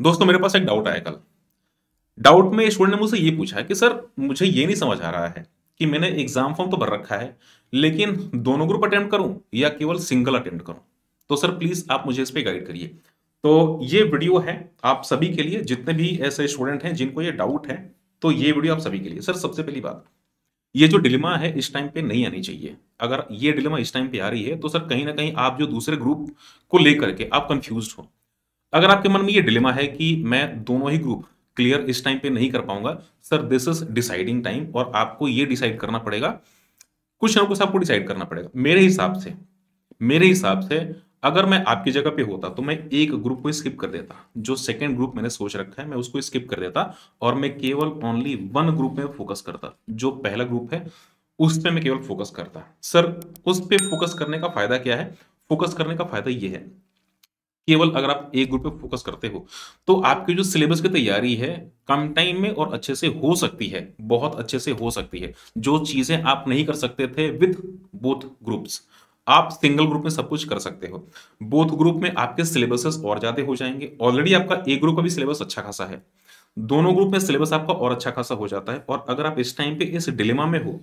दोस्तों, मेरे पास एक डाउट आया कल। डाउट में स्टूडेंट ने मुझसे ये पूछा कि, सर, मुझे ये नहीं समझ आ रहा है कि मैंने एग्ज़ाम फॉर्म तो भर रखा है, लेकिन दोनों ग्रुप अटेम्प्ट करूँ या केवल सिंगल अटेम्प्ट करूँ? तो सर प्लीज़ आप मुझे इस पर गाइड करिए। तो ये वीडियो है आप सभी के लिए, जितने भी ऐसे स्टूडेंट हैं जिनको ये डाउट है तो ये वीडियो आप सभी के लिए। सर, सबसे पहली बात, ये जो डिलेमा है इस टाइम पे नहीं आनी चाहिए। अगर ये डिलेमा इस टाइम पे आ रही है तो सर, कहीं ना कहीं आप जो दूसरे ग्रुप को लेकर के आप कंफ्यूज हो। अगर आपके मन में ये डिलेमा है कि मैं दोनों ही ग्रुप क्लियर इस टाइम पे नहीं कर पाऊँगा sir this is deciding time और आपको ये डिसाइड करना पड़ेगा, कुछ ना कुछ आपको डिसाइड करना पड़ेगा। मेरे हिसाब से, मेरे हिसाब से अगर मैं आपकी जगह पे होता तो मैं एक ग्रुप को स्किप कर देता। जो सेकंड ग्रुप मैंने सोच रखा है, मैं उसको स्किप कर देता और मैं केवल ओनली वन ग्रुप में फोकस करता। जो पहला ग्रुप है, उस पर मैं केवल फोकस करता। सर उस पर फोकस करने का फ़ायदा क्या है? फोकस करने का फ़ायदा ये है। केवल अगर आप एक ग्रुप पे फोकस करते हो तो आपकी जो सिलेबस की तैयारी है कम टाइम में और अच्छे से हो सकती है, बहुत अच्छे से हो सकती है। जो चीज़ें आप नहीं कर सकते थे विथ बोथ ग्रुप्स आप सिंगल ग्रुप में सब कुछ कर सकते हो। बोथ ग्रुप में आपके सिलेबसेस और ज़्यादा हो जाएँगे। ऑलरेडी आपका एक ग्रुप का भी सिलेबस अच्छा खासा है। दोनों ग्रुप में सिलेबस आपका और अच्छा खासा हो जाता है। और अगर आप इस टाइम पे इस डिलेमा में हो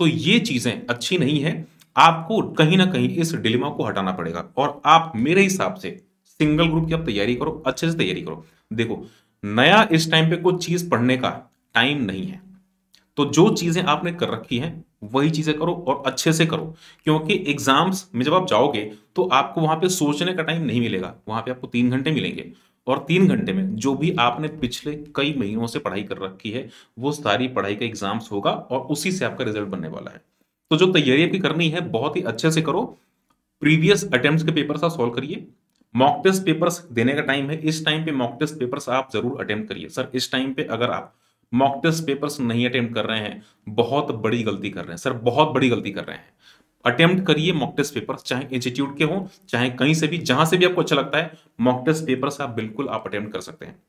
तो ये चीज़ें अच्छी नहीं है। आपको कहीं ना कहीं इस डिलेमा को हटाना पड़ेगा। और आप मेरे हिसाब से सिंगल ग्रुप की आप तैयारी करो, अच्छे से तैयारी करो। देखो, नया इस टाइम पे कोई चीज़ पढ़ने का टाइम नहीं है। तो जो चीज़ें आपने कर रखी हैं, वही चीज़ें करो और अच्छे से करो। क्योंकि एग्ज़ाम्स में जब आप जाओगे तो आपको वहाँ पे सोचने का टाइम नहीं मिलेगा। वहाँ पे आपको तीन घंटे मिलेंगे। और तीन घंटे में जो भी आपने पिछले कई महीनों से पढ़ाई कर रखी है, वो सारी पढ़ाई का एग्ज़ाम्स होगा और उसी से आपका रिज़ल्ट बनने वाला है। तो जो तैयारी आपकी करनी है, बहुत ही अच्छे से करो। प्रीवियस अटेम्प्ट के पेपर्स आप सॉल्व करिए। मॉक टेस्ट पेपर्स देने का टाइम है। इस टाइम पे मॉक टेस्ट पेपर्स आप ज़रूर अटेम्प्ट करिए। सर, इस टाइम पे अगर आप मॉक टेस्ट पेपर्स नहीं अटेम्प्ट कर रहे हैं, बहुत बड़ी गलती कर रहे हैं। सर, बहुत बड़ी गलती कर रहे हैं। अटेम्प्ट करिए मॉक टेस्ट पेपर्स, चाहे इंस्टीट्यूट के हों, चाहे कहीं से भी, जहाँ से भी आपको अच्छा लगता है, मॉक टेस्ट पेपर्स आप बिल्कुल आप अटेम्प्ट कर सकते हैं।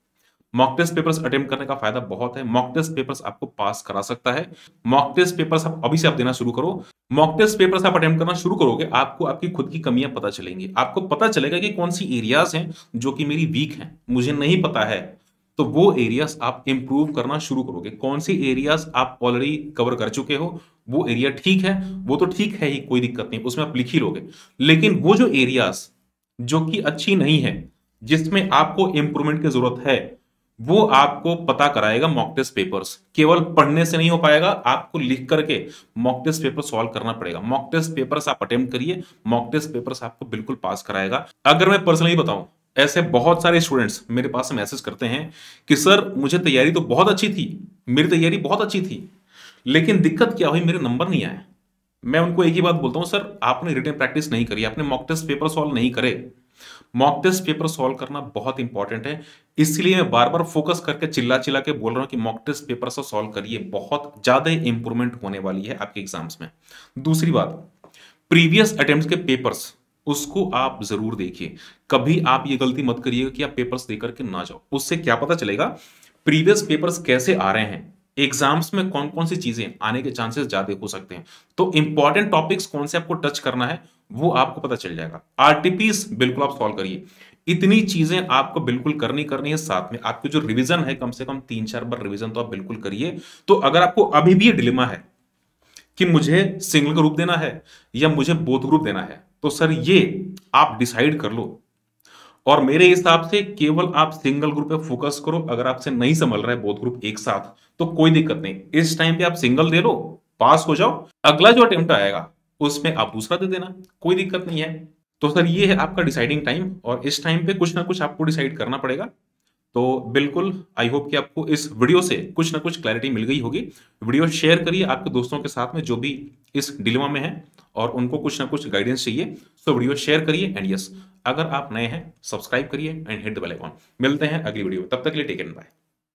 मॉक टेस्ट पेपर्स अटेम्प्ट करने का फ़ायदा बहुत है। मॉक टेस्ट पेपर्स आपको पास करा सकता है। मॉक टेस्ट पेपर्स आप अभी से आप देना शुरू करो। मॉक टेस्ट पेपर्स आप अटेम्प्ट करना शुरू करोगे, आपको आपकी खुद की कमियाँ पता चलेंगी। आपको पता चलेगा कि कौन सी एरियाज़ हैं जो कि मेरी वीक हैं। मुझे नहीं पता है। तो वो एरियाज़ आप इंप्रूव करना शुरू करोगे। कौन सी एरियाज़ आप ऑलरेडी कवर कर चुके हो, वो एरिया ठीक है। वो तो ठीक है ही, कोई दिक्कत नहीं। उसमें आप लिख ही लोगे। लेकिन वो जो एरियाज़ जो कि अच्छी नहीं है, जिसमें आपको इंप्रूवमेंट की ज़रूरत है वो आपको पता कराएगा मॉक टेस्ट पेपर्स केवल पढ़ने से नहीं हो पाएगा, आपको लिख करके मॉक टेस्ट पेपर सॉल्व करना पड़ेगा। मॉक टेस्ट पेपर्स आप अटेम्प्ट करिए मॉक टेस्ट पेपर्स आपको बिल्कुल पास कराएगा। अगर मैं पर्सनली बताऊँ, ऐसे बहुत सारे स्टूडेंट्स मेरे पास मैसेज करते हैं कि, सर, मुझे तैयारी तो बहुत अच्छी थी, मेरी तैयारी बहुत अच्छी थी, लेकिन दिक्कत क्या हुई, मेरे नंबर नहीं आए। मैं उनको एक ही बात बोलता हूँ, सर, आपने रिटर्न प्रैक्टिस नहीं करी, आपने मॉक टेस्ट पेपर सॉल्व नहीं करे। मॉक टेस्ट पेपर सॉल्व करना बहुत इंपॉर्टेंट है। इसलिए मैं बार बार फोकस करके चिल्ला चिल्ला के बोल रहा हूँ कि मॉक टेस्ट पेपर से सॉल्व करिए। बहुत ज़्यादा इंप्रूवमेंट होने वाली है आपके एग्ज़ाम्स में। दूसरी बात प्रीवियस अटेम्प्ट के पेपर्स उसको आप ज़रूर देखिए। कभी आप ये गलती मत करिएगा कि आप पेपर्स देकर के ना जाओ। उससे क्या पता चलेगा प्रीवियस पेपर्स कैसे आ रहे हैं? एग्ज़ाम्स में कौन कौन सी चीज़ें आने के चांसेस ज़्यादा हो सकते हैं? तो इंपॉर्टेंट टॉपिक्स कौन से आपको टच करना है, वो आपको पता चल जाएगा। आरटीपीस बिल्कुल आप सॉल्व करिए। इतनी चीज़ें आपको बिल्कुल करनी करनी है साथ में। आपकी जो रिवीजन है, कम से कम तीन चार बार रिवीजन तो आप बिल्कुल करिए। तो अगर आपको अभी भी डिलेमा है कि मुझे सिंगल ग्रुप देना है या मुझे बोथ ग्रुप देना है तो सर ये आप डिसाइड कर लो। और मेरे हिसाब से केवल आप सिंगल ग्रुप पे फोकस करो, अगर आपसे नहीं संभल रहा है बोथ ग्रुप एक साथ तो कोई दिक्कत नहीं। इस टाइम पे आप सिंगल दे लो पास हो जाओ, अगला जो अटेम्प्ट आएगा, उसमें आप दूसरा दे देना, कोई दिक्कत नहीं है। तो सर, ये है आपका डिसाइडिंग टाइम और इस टाइम पे कुछ ना कुछ आपको डिसाइड करना पड़ेगा। तो बिल्कुल आई होप कि आपको इस वीडियो से कुछ ना कुछ क्लैरिटी मिल गई होगी। वीडियो शेयर करिए आपके दोस्तों के साथ में जो भी इस डिलेमा में है और उनको कुछ ना कुछ गाइडेंस चाहिए। तो वीडियो शेयर करिए एंड यस अगर आप नए हैं सब्सक्राइब करिए and hit the bell icon मिलते हैं अगली वीडियो तब तक के लिए टेक बाय